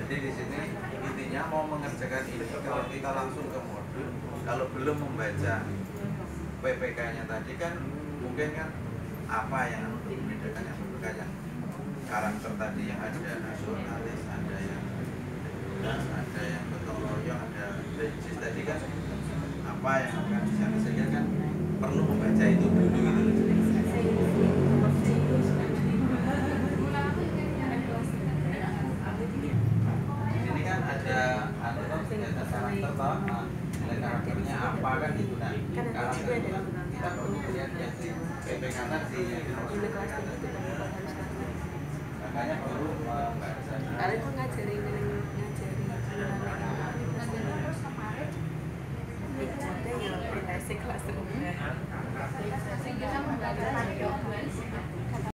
jadi di sini intinya mau mengerjakan ini kalau kita langsung ke modul kalau belum membaca PPK nya tadi kan mungkin kan apa yang membedakan yang membedakan? Yang karakter tadi yang ada nasionalis ada yang tadi kan apa yang akan sehingga kan perlu membaca itu dulu gitu. Ini kan ada ada kegiatan karakter toh, nah, nilai karakternya apa kan gitu nah karakter itu kan kita perlu lihat di PPK tadi makanya perlu membaca. Kalian tuh Ada